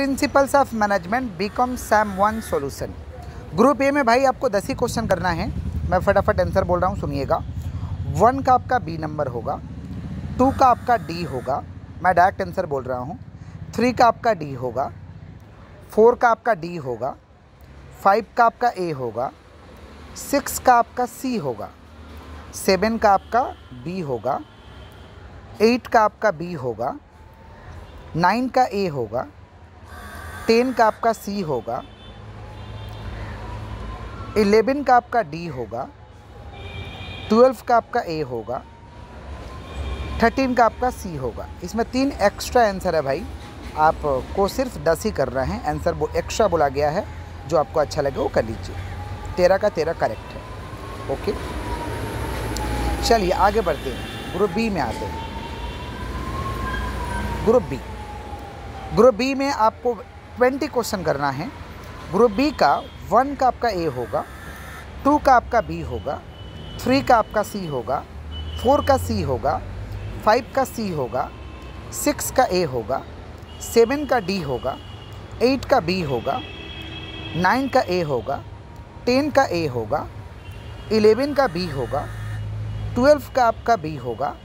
Principles of management B Com sem one solution group A में भाई आपको दस ही क्वेश्चन करना है। मैं फटाफट आंसर बोल रहा हूँ, सुनिएगा। वन का आपका बी नंबर होगा। टू का आपका डी होगा। मैं डायरेक्ट आंसर बोल रहा हूँ। थ्री का आपका डी होगा। फोर का आपका डी होगा। फाइव का आपका ए होगा। सिक्स का आपका सी होगा। सेवन का आपका बी होगा। एट का आपका बी होगा। नाइन का ए होगा। टेन का आपका सी होगा, इलेवन का आपका डी होगा, ट्वेल्व का आपका ए होगा, थर्टीन का आपका सी होगा। इसमें तीन एक्स्ट्रा आंसर है भाई। आपको सिर्फ़ दस ही कर रहे हैं। आंसर वो एक्स्ट्रा बोला गया है। जो आपको अच्छा लगे वो कर लीजिए। तेरह का तेरह करेक्ट है। ओके चलिए, आगे बढ़ते हैं। ग्रुप बी में आते हैं। ग्रुप बी ग्रुप बी में आपको ट्वेंटी क्वेश्चन करना है। ग्रुप बी का, वन का आपका ए होगा, टू का आपका बी होगा, थ्री का आपका सी होगा, फोर का सी होगा, फाइव का सी होगा, सिक्स का ए होगा, सेवन का डी होगा, एट का बी होगा, नाइन का ए होगा, टेन का ए होगा, इलेवन का बी होगा, ट्वेल्व का आपका बी होगा,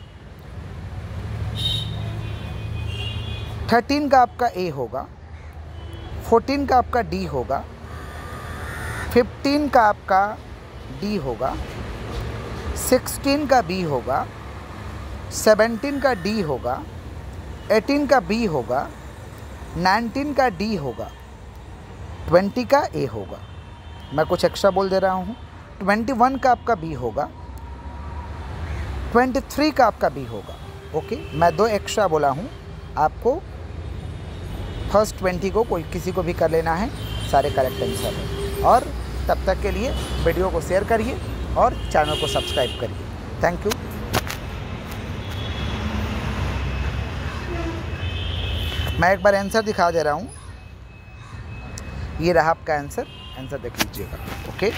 थर्टीन का आपका ए होगा फोर्टीन का आपका डी होगा, फिफ्टीन का आपका डी होगा, सिक्सटीन का बी होगा सेवेंटीन का डी होगा, एटीन का बी होगा, नाइनटीन का डी होगा, ट्वेंटी का ए होगा। मैं कुछ एक्स्ट्रा बोल दे रहा हूँ। ट्वेंटी वन का आपका बी होगा, ट्वेंटी थ्री का आपका बी होगा। ओके, मैं दो एक्स्ट्रा बोला हूँ। आपको फ़र्स्ट ट्वेंटी को कोई किसी को भी कर लेना है। सारे करेक्ट आंसर है। और तब तक के लिए वीडियो को शेयर करिए और चैनल को सब्सक्राइब करिए। थैंक यू मैं एक बार आंसर दिखा दे रहा हूँ। ये रहा आपका आंसर आंसर देख लीजिएगा। ओके